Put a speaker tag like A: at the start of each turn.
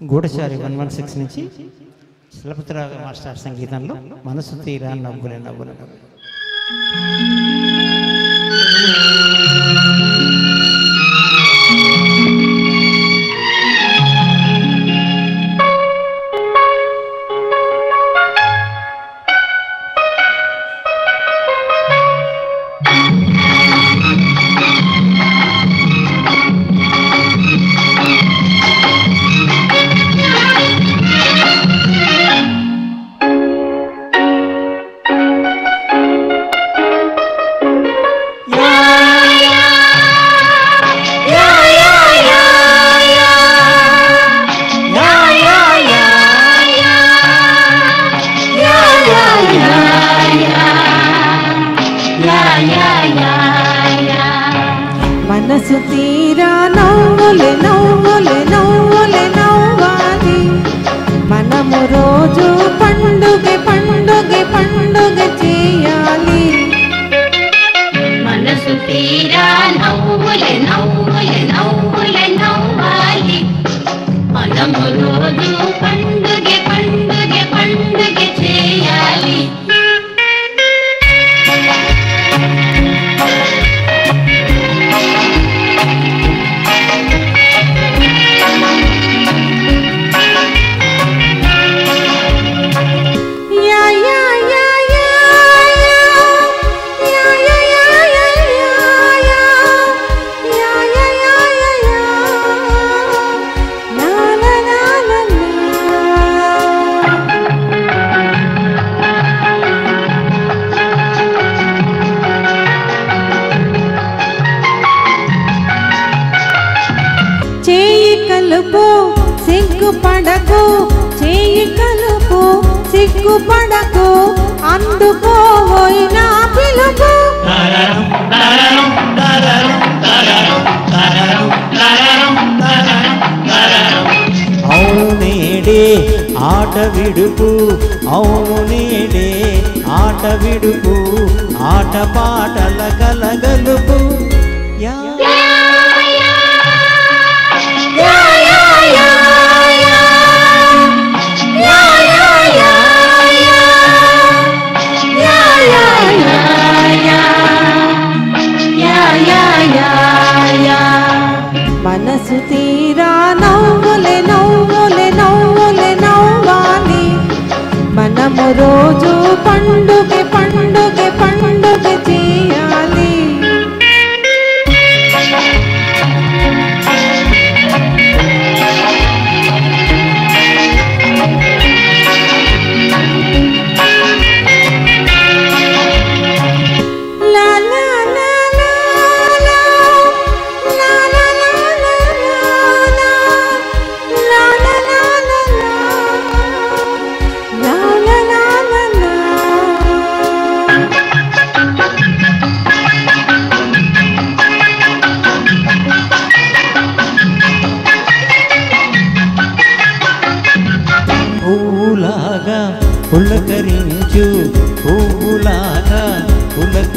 A: గూఢచారి one one six నుంచి శిలపతిరావు master సంగీతంలో మనసు తీరా నవ్వులే నవ్వులే నవ్వులే.
B: మనసు తీరా నవ్వులే నవ్వులే నవ్వులే నవ్వాలి. మనము రోజు పండుగ పండుగ పండుగ చేయాలి.
C: మనసు తీరా నవ్వులే నవ్వులే నవ్వులే నవ్వాలి. మనము రోజు పండుగ పండుగ
B: కలుపు సిగ్గుపడకు చేయి కలుపు సిగ్గుపడకు అందుకోబోయిన పిలుపు.
A: అవును నేడే ఆట విడుపు. అవును నేడే ఆట విడుపు. ఆట పాటల కలగలుపు ಹೂಗುಲಾನ ಹುಲಕ